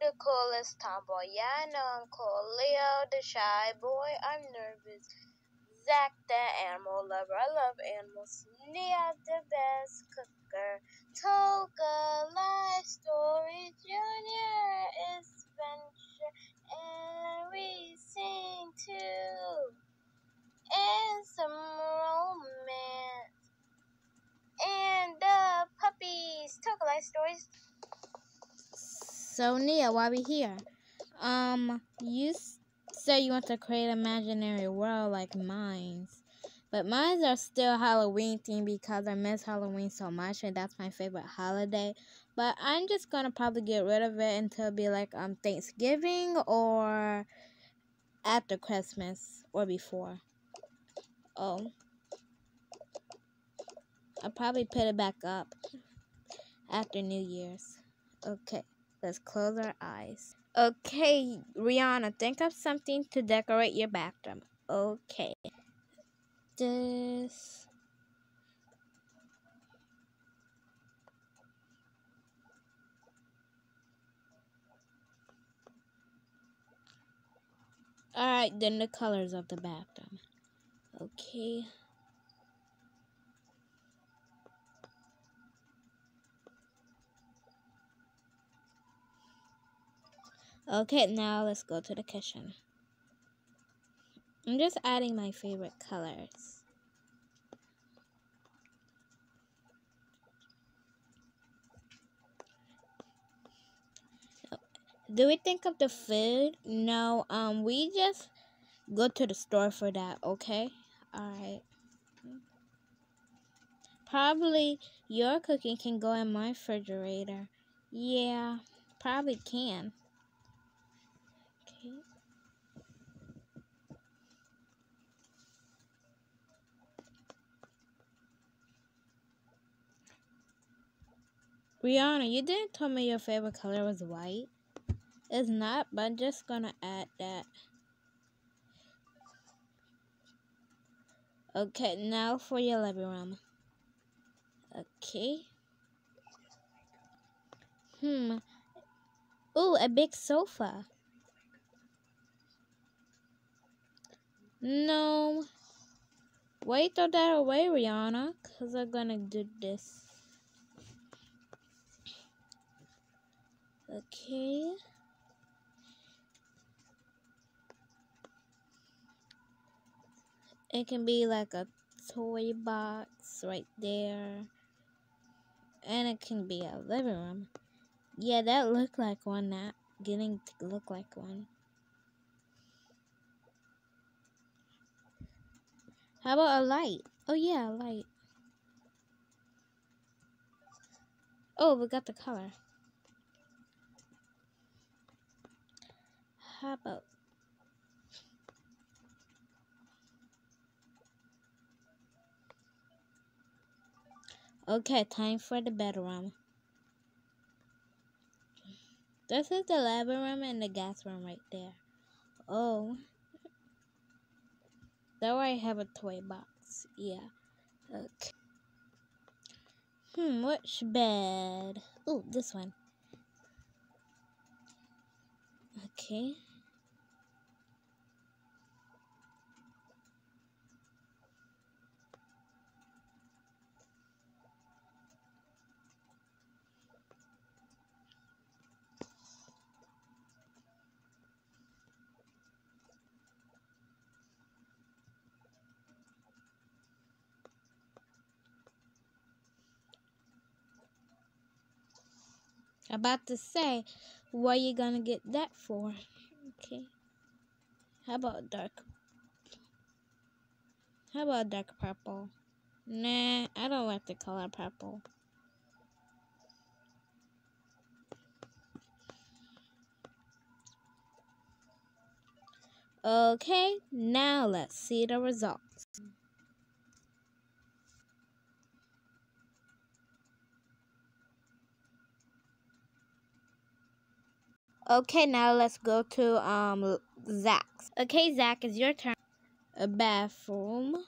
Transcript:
the coolest tomboy. Yeah, I know I'm cool. Leo, the shy boy. I'm nervous. Zack, the animal lover. I love animals. Nia, the best cooker. Toca, life stories. Junior is venture. And we sing too. And some romance. And the puppies. Toca, life stories. So Nia, why we here? Um, you said you want to create imaginary world like mines. But mines are still Halloween themed because I miss Halloween so much and that's my favorite holiday. But I'm just gonna probably get rid of it until be like um Thanksgiving or after Christmas or before. Oh. I'll probably put it back up after New Year's. Okay, let's close our eyes. Okay, Rihanna, think of something to decorate your bathroom. Okay. This. Alright, then the colors of the bathroom. Okay. Okay, now let's go to the kitchen. I'm just adding my favorite colors. Do we think of the food? No, um, we just go to the store for that, okay? Alright. Probably your cooking can go in my refrigerator. Yeah, probably can. Rihanna, you didn't tell me your favorite color was white. It's not, but I'm just gonna add that. Okay, now for your living room. Okay. Hmm. Ooh, a big sofa. No. Wait, throw that away, Rihanna, because I'm gonna do this. Okay. It can be like a toy box right there. And it can be a living room. Yeah, that looked like one, not getting to look like one. How about a light? Oh yeah, a light. Oh, we got the color. How about Okay, time for the bedroom. This is the living room and the gas room right there. Oh. There I have a toy box. Yeah. Okay. Hmm, which bed? Oh, this one. Okay. About to say, what you gonna get that for? Okay. How about dark? How about dark purple? Nah, I don't like the color purple. Okay, now let's see the results. Okay, now let's go to um Zack's. Okay, Zach, it's your turn. A bathroom.